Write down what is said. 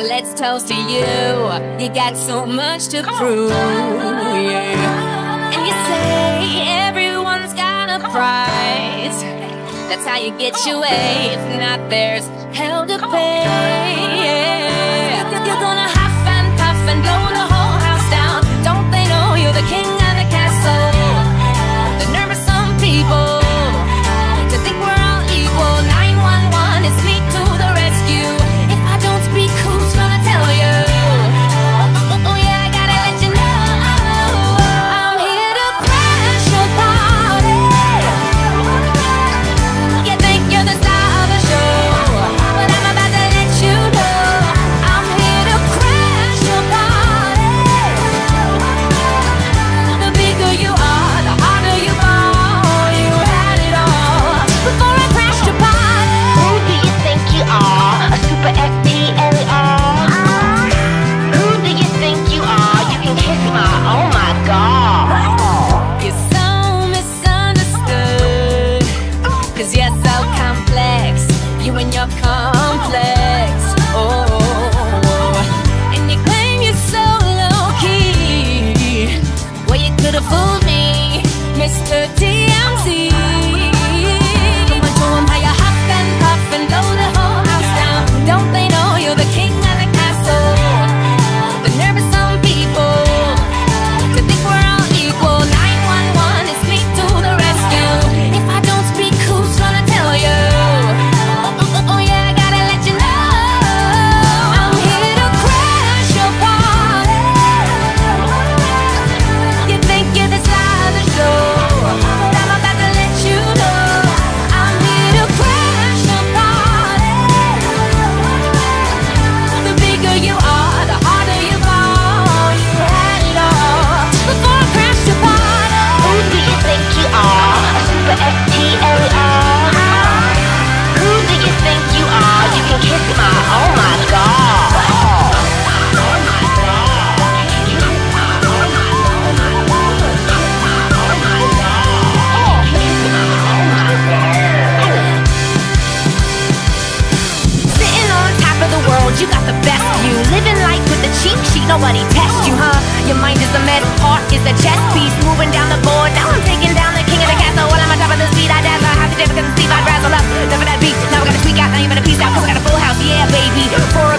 let's toast to you. You got so much to prove. Yeah. And you say everyone's got a price. That's how you get your way. If not, there's hell to pay. You're so complex. You and your complex. Oh. And you claim you're so low key. Well, you could have fooled me, Mr. world, you got the best view. Living life with a cheat sheet, nobody test you, huh? Your mind is a metal, heart is a chess piece. Moving down the board, now I'm taking down the king of the castle. While I'm on top of the speed, I dazzle. Half the day because the I razzle up. Never that beat, now we gotta tweak out, now you better peace out, cause I got a full house, yeah, baby. Four